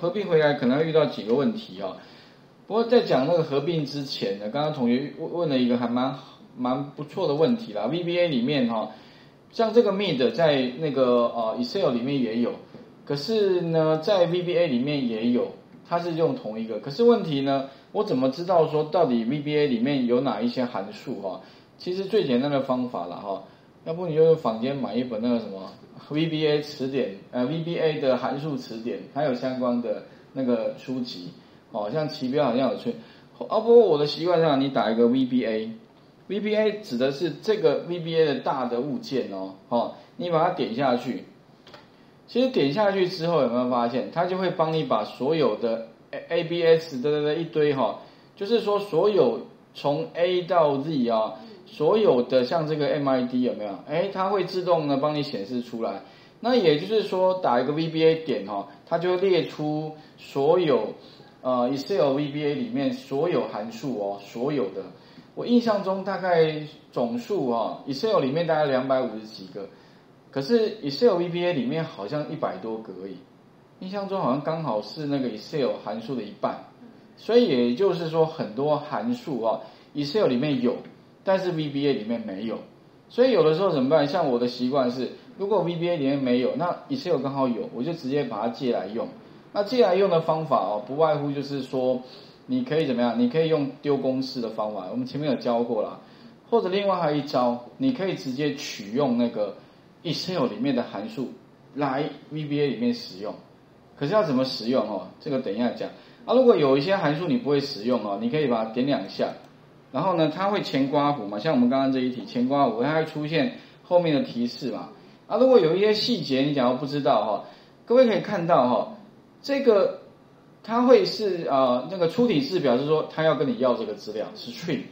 合并回来可能会遇到几个问题啊。不过在讲那个合并之前呢，刚刚同学问问了一个还蛮蛮不错的问题啦。VBA 里面哈，像这个 Mid 在那个呃 Excel 里面也有，可是呢在 VBA 里面也有，它是用同一个。可是问题呢，我怎么知道说到底 VBA 里面有哪一些函数哈？其实最简单的方法了哈，要不你就坊间买一本那个什么 VBA 词典，呃 VBA 的函数词典，还有相关的那个书籍。哦，像旗标好像有吹，哦，不过我的习惯上，你打一个 VBA，VBA 指的是这个 VBA 的大的物件哦，哦，你把它点下去，其实点下去之后有没有发现，它就会帮你把所有的 ABS 的的一堆哈，就是说所有从 A 到 Z 啊，所有的像这个 MID 有没有？哎，它会自动的帮你显示出来。那也就是说，打一个 VBA 点哈，它就列出所有。呃，Excel VBA 里面所有函数哦，所有的，我印象中大概总数哈，Excel 里面大概两百五十几个，可是 Excel VBA 里面好像一百多个而已，印象中好像刚好是那个 Excel 函数的一半，所以也就是说很多函数啊，Excel 里面有，但是 VBA 里面没有，所以有的时候怎么办？像我的习惯是，如果 VBA 里面没有，那 Excel 刚好有，我就直接把它借来用。那借来用的方法哦，不外乎就是说，你可以怎么样？你可以用丢公式的方法，我们前面有教过了。或者另外还有一招，你可以直接取用那个 Excel 里面的函数来 VBA 里面使用。可是要怎么使用哦？这个等一下讲。啊，如果有一些函数你不会使用哦，你可以把它点两下，然后呢，它会前刮弧嘛？像我们刚刚这一题前刮弧，它会出现后面的提示嘛？啊，如果有一些细节你假如不知道哈，各位可以看到哈。这个它会是啊，那个出题式表示说，他要跟你要这个资料，string，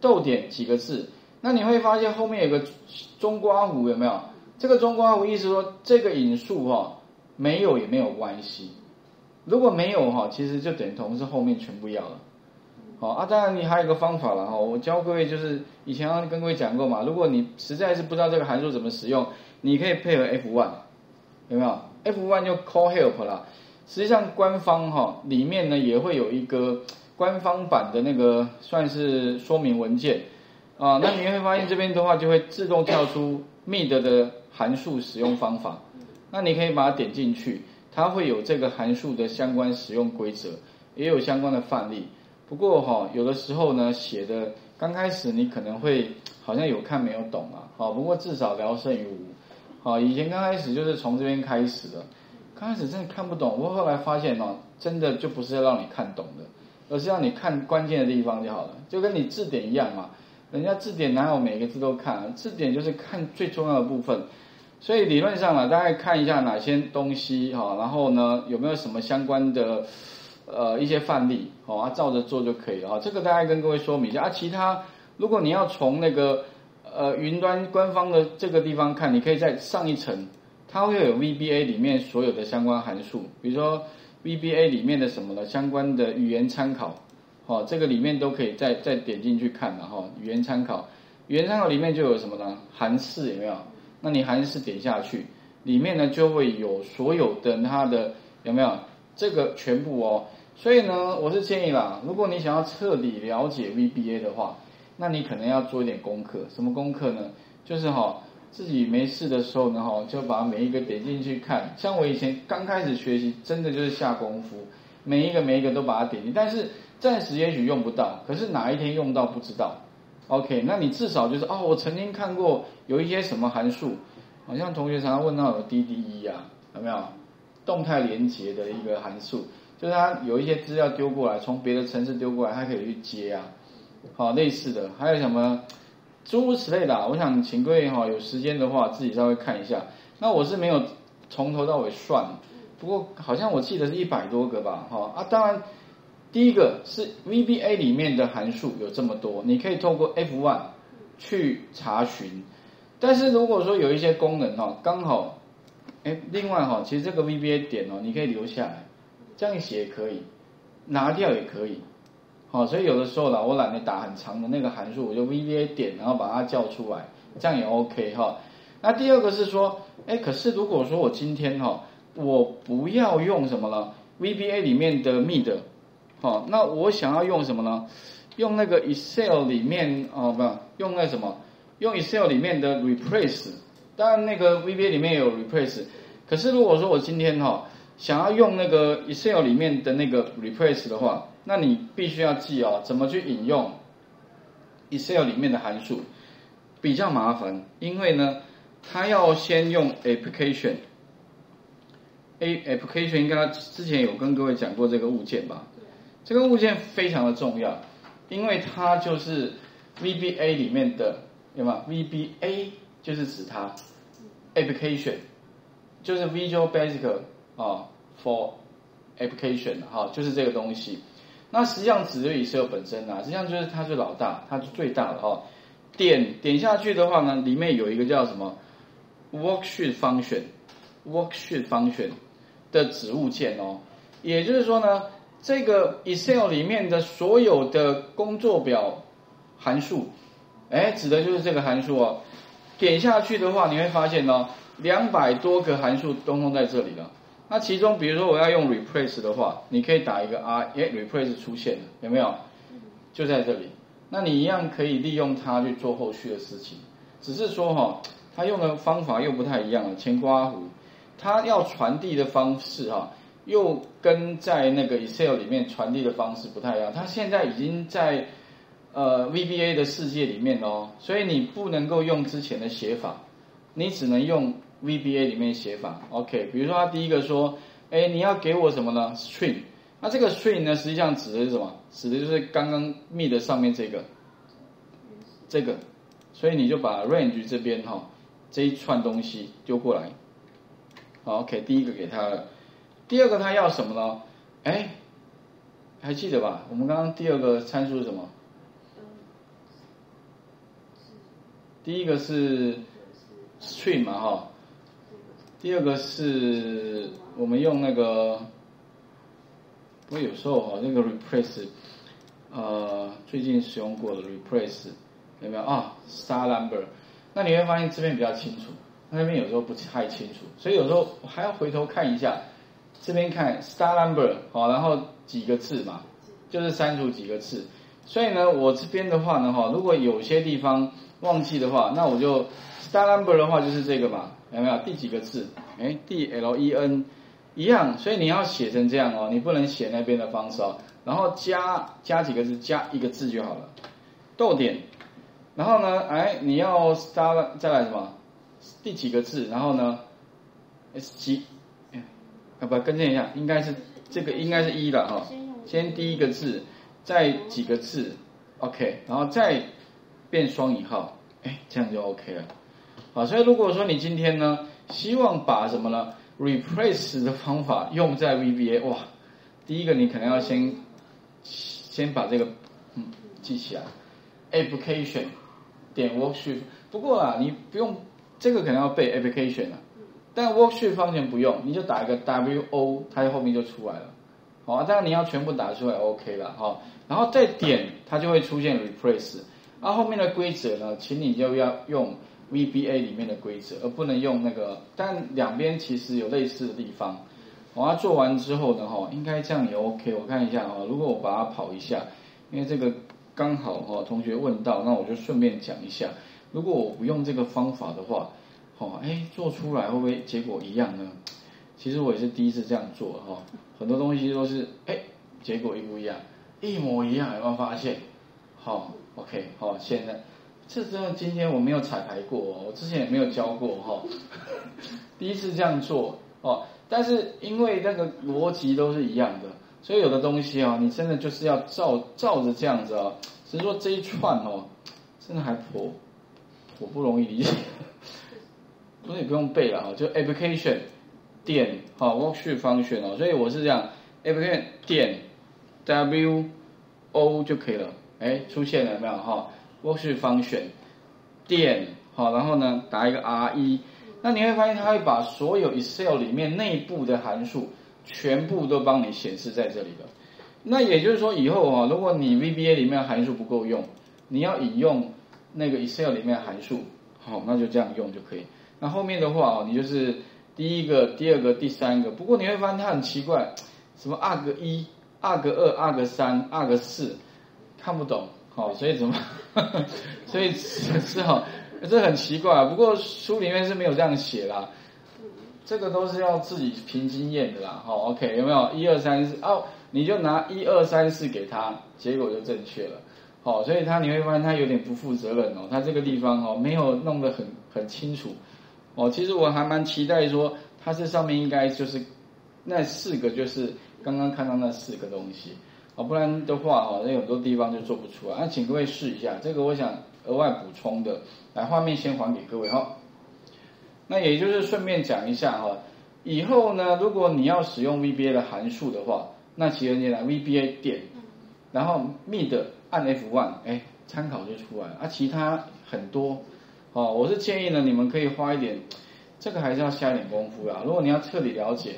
逗点几个字，那你会发现后面有个中刮弧，有没有？这个中刮弧意思说这个引数哈没有也没有关系，如果没有哈，其实就等同是后面全部要了。好啊，当然你还有一个方法了哈，我教各位就是以前跟各位讲过嘛，如果你实在是不知道这个函数怎么使用，你可以配合 F1，有没有？F1 就 call help 了。实际上，官方哈里面呢也会有一个官方版的那个算是说明文件啊。那你会发现这边的话就会自动跳出 Mid 的函数使用方法。那你可以把它点进去，它会有这个函数的相关使用规则，也有相关的范例。不过哈，有的时候呢写的刚开始你可能会好像有看没有懂啊。好，不过至少聊胜于无。好，以前刚开始就是从这边开始的。刚开始真的看不懂，我后来发现哦，真的就不是要让你看懂的，而是让你看关键的地方就好了，就跟你字典一样嘛。人家字典哪有每个字都看？字典就是看最重要的部分。所以理论上啊，大概看一下哪些东西哈，然后呢有没有什么相关的呃一些范例，好啊，照着做就可以了啊。这个大概跟各位说明一下啊。其他如果你要从那个呃云端官方的这个地方看，你可以在上一层。它会有 VBA 里面所有的相关函数，比如说 VBA 里面的什么呢？相关的语言参考，哦，这个里面都可以再再点进去看的哈。语言参考，语言参考里面就有什么呢？函式有没有？那你函式点下去，里面呢就会有所有的它的有没有？这个全部哦。所以呢，我是建议啦，如果你想要彻底了解 VBA 的话，那你可能要做一点功课。什么功课呢？就是哈。自己没事的时候呢，哈，就把每一个点进去看。像我以前刚开始学习，真的就是下功夫，每一个每一个都把它点进。但是暂时也许用不到，可是哪一天用到不知道。OK，那你至少就是哦，我曾经看过有一些什么函数，好像同学常常问到有 DDE 啊，有没有动态连接的一个函数？就是它有一些资料丢过来，从别的城市丢过来，它可以去接啊。好，类似的还有什么？诸如此类的，我想请各位哈有时间的话自己稍微看一下。那我是没有从头到尾算，不过好像我记得是一百多个吧，哈啊，当然第一个是 VBA 里面的函数有这么多，你可以透过 F1 去查询。但是如果说有一些功能哈，刚好，哎，另外哈，其实这个 VBA 点哦，你可以留下来，这样写也可以，拿掉也可以。哦，所以有的时候啦，我懒得打很长的那个函数，我就 VBA 点，然后把它叫出来，这样也 OK 哈。那第二个是说，哎，可是如果说我今天哈，我不要用什么了 VBA 里面的 mid，好，那我想要用什么呢？用那个 Excel 里面哦，不，用那什么？用 Excel 里面的 replace。当然，那个 VBA 里面有 replace。可是如果说我今天哈想要用那个 Excel 里面的那个 replace 的话，那你必须要记哦，怎么去引用 Excel 里面的函数，比较麻烦，因为呢，它要先用 application。A application 应该之前有跟各位讲过这个物件吧？这个物件非常的重要，因为它就是 VBA 里面的，有吗？VBA 就是指它，application 就是 Visual Basic 啊，for application 哈，就是这个东西。那实际上指的 Excel 本身啊，实际上就是它是老大，它是最大的哈。点点下去的话呢，里面有一个叫什么 Worksheet Function，Worksheet Function。的子物件哦，也就是说呢，这个 Excel 里面的所有的工作表函数，哎，指的就是这个函数哦。点下去的话，你会发现呢，两百多个函数都通在这里了。那其中，比如说我要用 Replace 的话，你可以打一个 R，哎，Replace 出现了，有没有？就在这里。那你一样可以利用它去做后续的事情，只是说哈，它用的方法又不太一样了，前刮弧。它要传递的方式哈，又跟在那个 Excel 里面传递的方式不太一样。它现在已经在呃 VBA 的世界里面哦，所以你不能够用之前的写法，你只能用 VBA 里面写法。OK，比如说它第一个说，哎，你要给我什么呢？String。那这个 String 呢，实际上指的是什么？指的就是刚刚 Mid 上面这个，这个。所以你就把 Range 这边哈这一串东西丢过来。，OK，第一个给他了，第二个他要什么呢？哎，还记得吧？我们刚刚第二个参数是什么？第一个是 stream 嘛，哈。第二个是我们用那个，我有时候哈那个 replace，呃，最近使用过的 replace 有没有啊？star number，那你会发现这边比较清楚。那边有时候不太清楚，所以有时候我还要回头看一下，这边看 star number 好，然后几个字嘛，就是删除几个字。所以呢，我这边的话呢，哈，如果有些地方忘记的话，那我就 star number 的话就是这个嘛，有没有？第几个字？哎，D L E N 一样，所以你要写成这样哦，你不能写那边的方式哦。然后加加几个字，加一个字就好了，逗点。然后呢，哎，你要 star 再来什么？第几个字？然后呢？S 几？啊不，更正一下，应该是这个应该是一了哈。先第一个字，再几个字，OK，然后再变双引号，哎，这样就 OK 了。好，所以如果说你今天呢，希望把什么呢？Replace 的方法用在 VBA，哇，第一个你可能要先先把这个嗯记起来，Application 点 Worksheet。不过啊，你不用。这个可能要背 application 了，但 worksheet 方面不用，你就打一个 W O，它后面就出来了。好，当然你要全部打出来 OK 了哈，然后再点它就会出现 replace。啊，后面的规则呢，请你就要用 VBA 里面的规则，而不能用那个。但两边其实有类似的地方。我要做完之后呢，哈，应该这样也 OK。我看一下啊，如果我把它跑一下，因为这个刚好哈，同学问到，那我就顺便讲一下。如果我不用这个方法的话，哦，哎，做出来会不会结果一样呢？其实我也是第一次这样做哈，很多东西都是哎，结果一不一样，一模一样，有没有发现？好，OK，好，现在这真的今天我没有彩排过，我之前也没有教过哈，第一次这样做哦，但是因为那个逻辑都是一样的，所以有的东西啊，你真的就是要照照着这样子啊，只是说这一串哦，真的还颇。我不容易理解，所以不用背了哈，就 application 点好 worksheet function 哦，所以我是这样 application 点 w o 就可以了，哎，出现了没有哈？worksheet function 点好，然后呢打一个 r e，那你会发现它会把所有 Excel 里面内部的函数全部都帮你显示在这里了。那也就是说以后啊，如果你 VBA 里面函数不够用，你要引用。那个 Excel 里面函数，好，那就这样用就可以。那后面的话哦，你就是第一个、第二个、第三个。不过你会发现它很奇怪，什么 arg 一、arg 二、arg 三、arg 四，看不懂，好，所以怎么，所以是哈，这很奇怪，不过书里面是没有这样写啦，这个都是要自己凭经验的啦，好，OK，有没有？一二三四？哦，你就拿一二三四给他，结果就正确了，好，所以他你会发现他有点不负责任哦，他这个地方哦没有弄得很很清楚，哦，其实我还蛮期待说，它这上面应该就是那四个就是刚刚看到那四个东西，哦，不然的话哦，那很多地方就做不出来，那请各位试一下，这个我想额外补充的，来画面先还给各位哈。那也就是顺便讲一下哈，以后呢，如果你要使用 VBA 的函数的话，那其实你来 VBA 点，然后 mid 按 F1，哎，参考就出来了啊。其他很多，哦，我是建议呢，你们可以花一点，这个还是要下一点功夫啦。如果你要彻底了解，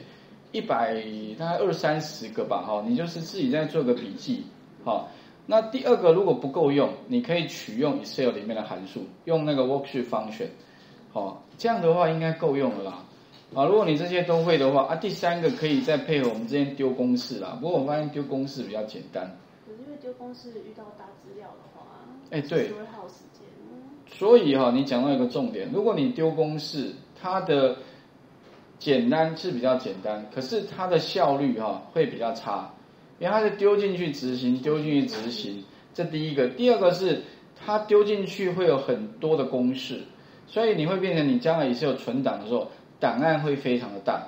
一百大概二三十个吧，哈，你就是自己再做个笔记，好。那第二个如果不够用，你可以取用 Excel 里面的函数，用那个 worksheet function。哦，这样的话应该够用了啦。啊，如果你这些都会的话，啊，第三个可以再配合我们之前丢公式啦。不过我发现丢公式比较简单。可是因为丢公式遇到大资料的话，哎，对，会耗时间。所以哈，你讲到一个重点，如果你丢公式，它的简单是比较简单，可是它的效率哈会比较差，因为它是丢进去执行，丢进去执行，这第一个。第二个是它丢进去会有很多的公式。所以你会变成你将来也是有存档的时候，档案会非常的大。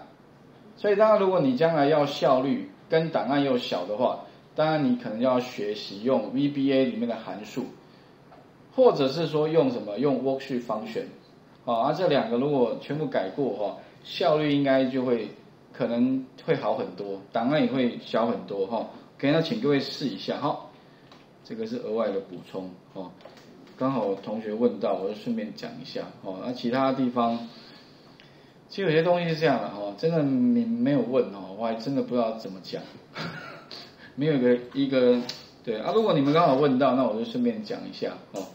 所以当然，如果你将来要效率跟档案又小的话，当然你可能要学习用 VBA 里面的函数，或者是说用什么用 worksheet function，啊，而这两个如果全部改过的话，效率应该就会可能会好很多，档案也会小很多哈。可以，那请各位试一下哈，这个是额外的补充哦。刚好同学问到，我就顺便讲一下哦。那其他地方，其实有些东西是这样的哈，真的你没有问哦，我还真的不知道怎么讲，没有一个一个对啊。如果你们刚好问到，那我就顺便讲一下哦。